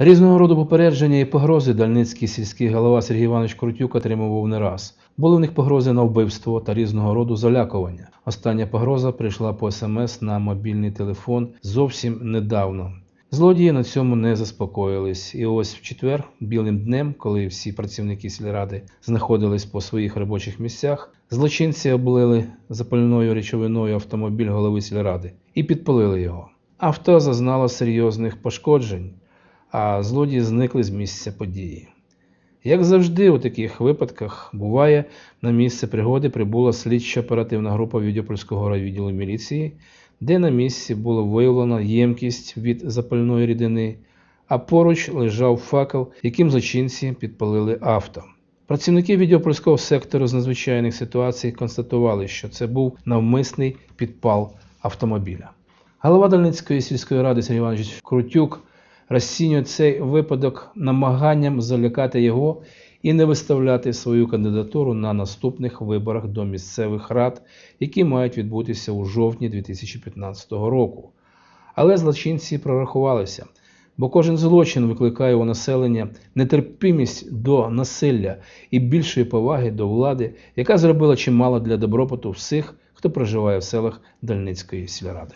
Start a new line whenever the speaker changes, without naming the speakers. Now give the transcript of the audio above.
Різного роду попередження і погрози дальницький сільський голова Сергій Іванович Крутюк отримував не раз. Були в них погрози на вбивство та різного роду залякування. Остання погроза прийшла по смс на мобільний телефон зовсім недавно. Злодії на цьому не заспокоїлись, і ось в четвер, білим днем, коли всі працівники сільради знаходились по своїх робочих місцях, злочинці облили запальною речовиною автомобіль голови сільради і підпалили його. Авто зазнало серйозних пошкоджень, а злодії зникли з місця події. Як завжди у таких випадках буває, на місце пригоди прибула слідчо-оперативна група Відьопольського райвідділу міліції, де на місці було виявлено ємкість від запальної рідини, а поруч лежав факел, яким злочинці підпалили авто. Працівники Відьопольського сектору з надзвичайних ситуацій констатували, що це був навмисний підпал автомобіля. Голова Дальницької сільської ради Сергій Іванович Крутюк розцінює цей випадок намаганням залякати його і не виставляти свою кандидатуру на наступних виборах до місцевих рад, які мають відбутися у жовтні 2015 року. Але злочинці прорахувалися, бо кожен злочин викликає у населення нетерпимість до насилля і більшої поваги до влади, яка зробила чимало для добробуту всіх, хто проживає в селах Дальницької сільради.